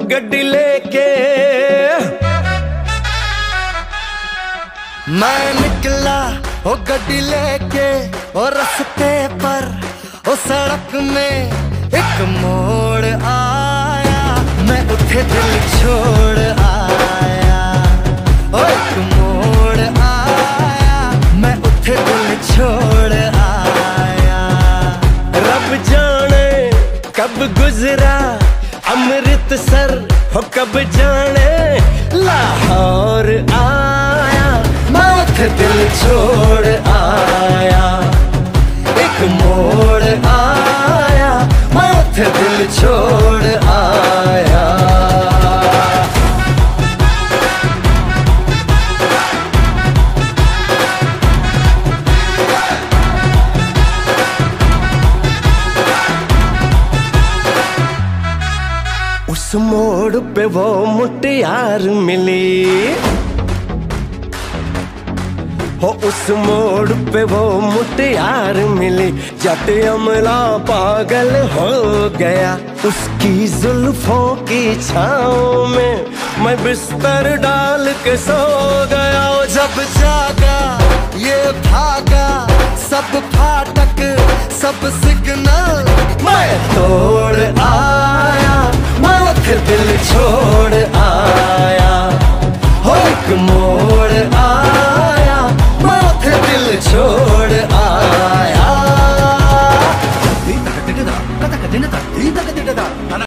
ਉਹ लेके। मैं निकला वो गड्डी लेके वो रस्ते पर वो सड़क में एक मोड़ आया। मैं उठे दिल छोड़ आया, ओ एक मोड़ आया। मैं उठे दिल छोड़ आया। रब जाने कब गुजरा अमृतसर हो कब जाने? लाहौर आया, माथ दिल छोड़ आया। एक मोड़ आया, माथ दिल छोड़ आया उस मोड़ पे वो मुटियार मिली। हो उस मोड़ पे वो मुटियार मिली, जट अमला पागल हो गया। उसकी जुल्फों की छाओ में मैं बिस्तर डाल के सो गया। जब जागा, ये भागा, सब फाटक, सब सिग्नल